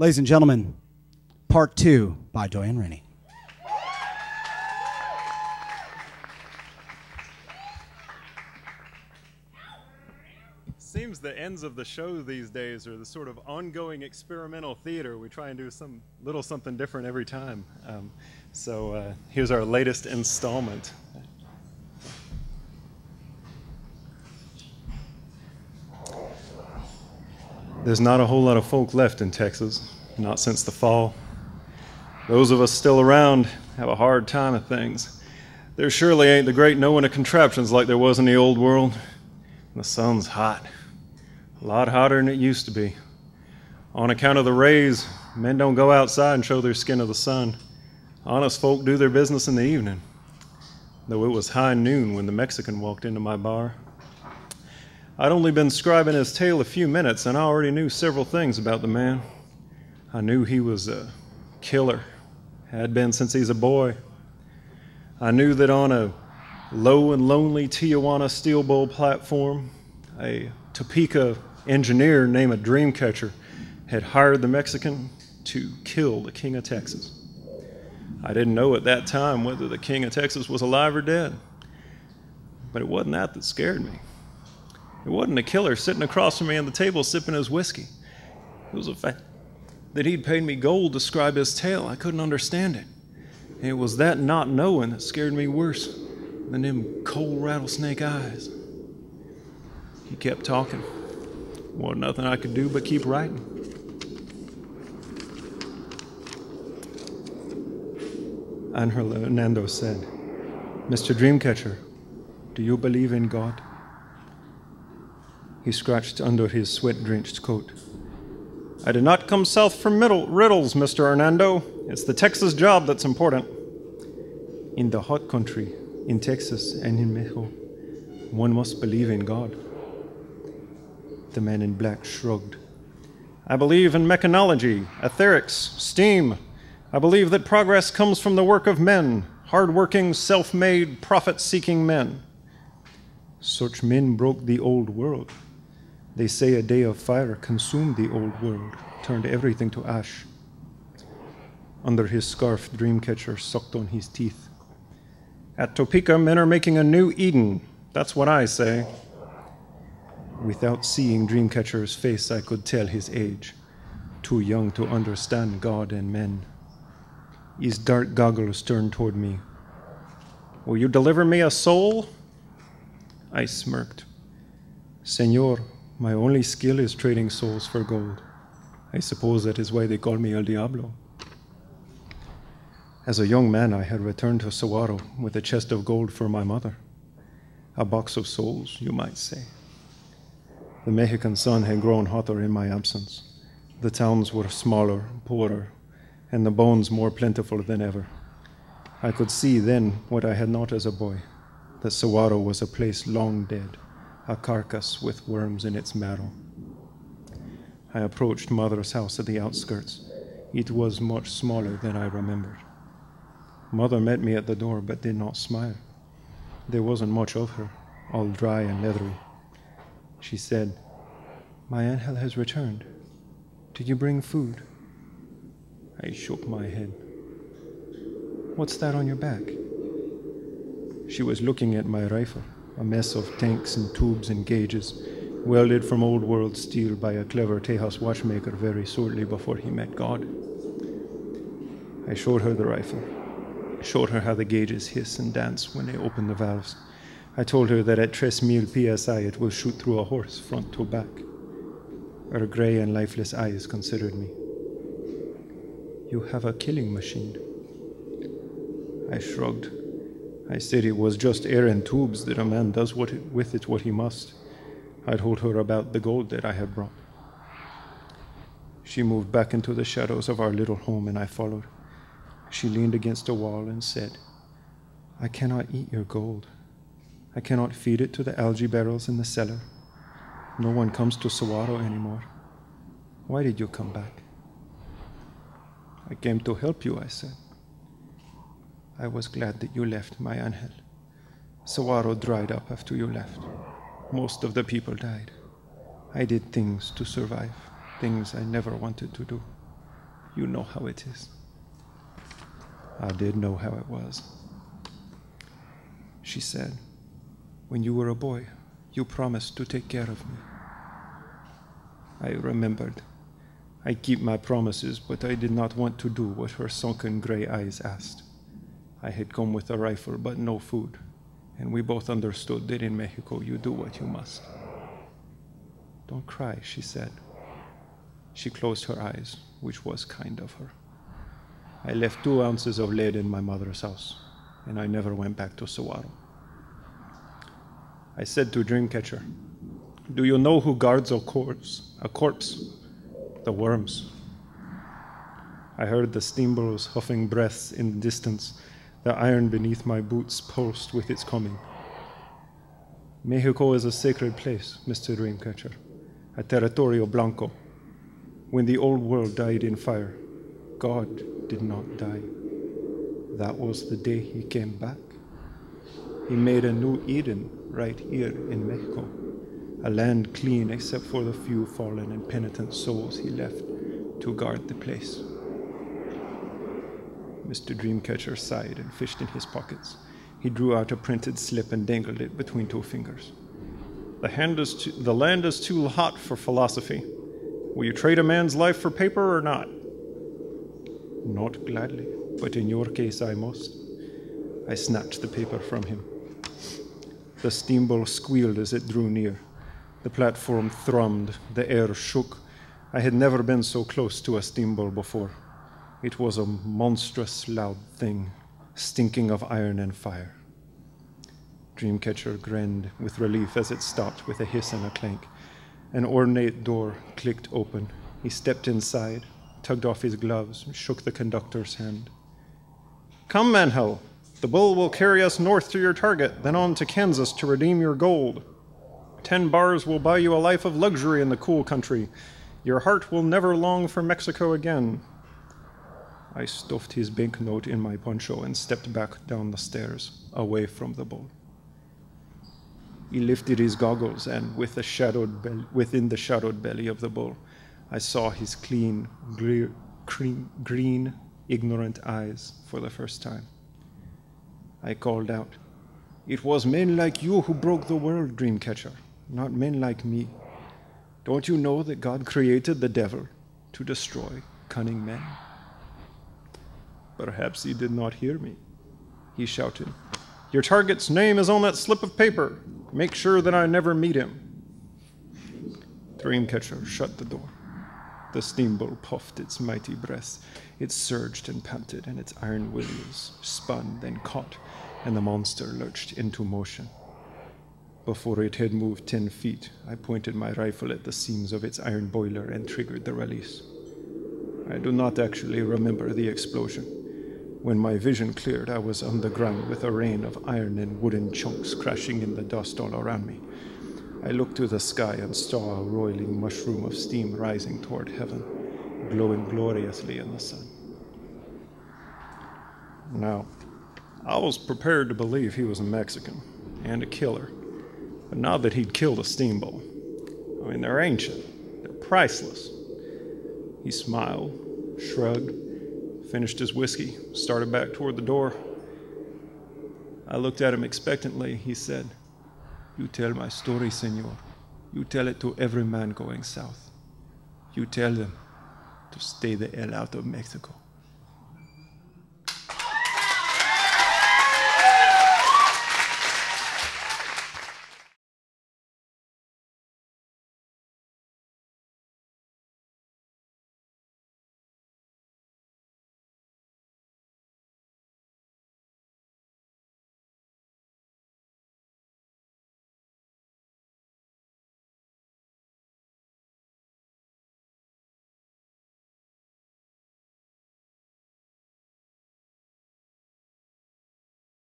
Ladies and gentlemen, part two by Doyen Rainey. Seems the ends of the show these days are the sort of ongoing experimental theater. We try and do some little something different every time. Um, so uh, here's our latest installment. There's not a whole lot of folk left in Texas, not since the fall. Those of us still around have a hard time of things. There surely ain't the great knowing of contraptions like there was in the old world. The sun's hot, a lot hotter than it used to be. On account of the rays, men don't go outside and show their skin of the sun. Honest folk do their business in the evening. Though it was high noon when the Mexican walked into my bar. I'd only been scribing his tale a few minutes, and I already knew several things about the man. I knew he was a killer, had been since he's a boy. I knew that on a low and lonely Tijuana steel bowl platform, a Topeka engineer named a Dreamcatcher had hired the Mexican to kill the King of Texas. I didn't know at that time whether the King of Texas was alive or dead, but it wasn't that that scared me. It wasn't a killer sitting across from me on the table sipping his whiskey. It was a fact that he'd paid me gold to scribe his tale. I couldn't understand it. And it was that not knowing that scared me worse than them cold rattlesnake eyes. He kept talking. Wasn't nothing I could do but keep writing. Angel Hernando said, Mr. Dreamcatcher, do you believe in God? He scratched under his sweat drenched coat. I did not come south for riddles, Mr. Hernando. It's the Texas job that's important. In the hot country, in Texas and in Mexico, one must believe in God. The man in black shrugged. I believe in mechanology, etherics, steam. I believe that progress comes from the work of men, hard-working, self-made, profit-seeking men. Such men broke the old world. They say a day of fire consumed the old world, turned everything to ash. Under his scarf, Dreamcatcher sucked on his teeth. At Topeka, men are making a new Eden. That's what I say. Without seeing Dreamcatcher's face, I could tell his age. Too young to understand God and men. His dark goggles turned toward me. Will you deliver me a soul? I smirked. Senor, my only skill is trading souls for gold. I suppose that is why they call me El Diablo. As a young man, I had returned to Saguaro with a chest of gold for my mother. A box of souls, you might say. The Mexican sun had grown hotter in my absence. The towns were smaller, poorer, and the bones more plentiful than ever. I could see then what I had not as a boy that Saguaro was a place long dead, a carcass with worms in its marrow. I approached Mother's house at the outskirts. It was much smaller than I remembered. Mother met me at the door but did not smile. There wasn't much of her, all dry and leathery. She said, My angel has returned. Did you bring food? I shook my head. What's that on your back? She was looking at my rifle, a mess of tanks and tubes and gauges, welded from old world steel by a clever Tejas watchmaker very shortly before he met God. I showed her the rifle, showed her how the gauges hiss and dance when they open the valves. I told her that at 3000 psi it will shoot through a horse front to back. Her gray and lifeless eyes considered me. You have a killing machine. I shrugged. I said it was just air and tubes that a man does what it, with it what he must. I told her about the gold that I had brought. She moved back into the shadows of our little home, and I followed. She leaned against a wall and said, I cannot eat your gold. I cannot feed it to the algae barrels in the cellar. No one comes to Saguaro anymore. Why did you come back? I came to help you, I said. I was glad that you left, my angel. Saguaro dried up after you left. Most of the people died. I did things to survive, things I never wanted to do. You know how it is. I did know how it was. She said, When you were a boy, you promised to take care of me. I remembered. I keep my promises, but I did not want to do what her sunken gray eyes asked. I had come with a rifle, but no food, and we both understood that in Mexico you do what you must. Don't cry, she said. She closed her eyes, which was kind of her. I left two ounces of lead in my mother's house, and I never went back to Saguaro. I said to Dreamcatcher, Do you know who guards a corpse? A corpse? The worms. I heard the steamboat's huffing breaths in the distance, the iron beneath my boots pulsed with its coming. Mexico is a sacred place, Mr. Dreamcatcher, a territorio blanco. When the old world died in fire, God did not die. That was the day he came back. He made a new Eden right here in Mexico, a land clean except for the few fallen and penitent souls he left to guard the place. Mr. Dreamcatcher sighed and fished in his pockets. He drew out a printed slip and dangled it between two fingers. The, hand is too, the land is too hot for philosophy. Will you trade a man's life for paper or not? Not gladly, but in your case I must. I snatched the paper from him. The steamboat squealed as it drew near. The platform thrummed, the air shook. I had never been so close to a steamboat before. It was a monstrous, loud thing, stinking of iron and fire. Dreamcatcher grinned with relief as it stopped with a hiss and a clank. An ornate door clicked open. He stepped inside, tugged off his gloves, and shook the conductor's hand. Come, Manhel. The bull will carry us north to your target, then on to Kansas to redeem your gold. Ten bars will buy you a life of luxury in the cool country. Your heart will never long for Mexico again. I stuffed his banknote in my poncho and stepped back down the stairs, away from the bull. He lifted his goggles, and with the shadowed within the shadowed belly of the bull, I saw his clean, gre- green, ignorant eyes for the first time. I called out, It was men like you who broke the world, Dreamcatcher, not men like me. Don't you know that God created the devil to destroy cunning men? Perhaps he did not hear me. He shouted, Your target's name is on that slip of paper. Make sure that I never meet him. Dreamcatcher shut the door. The steamboat puffed its mighty breath. It surged and panted, and its iron wheels spun, then caught, and the monster lurched into motion. Before it had moved ten feet, I pointed my rifle at the seams of its iron boiler and triggered the release. I do not actually remember the explosion. When my vision cleared, I was on the ground with a rain of iron and wooden chunks crashing in the dust all around me. I looked to the sky and saw a roiling mushroom of steam rising toward heaven, glowing gloriously in the sun. Now, I was prepared to believe he was a Mexican and a killer, but now that he'd killed a steamboat, I mean, they're ancient, they're priceless. He smiled, shrugged, finished his whiskey, started back toward the door. I looked at him expectantly. He said, You tell my story, senor. You tell it to every man going south. You tell them to stay the hell out of Mexico.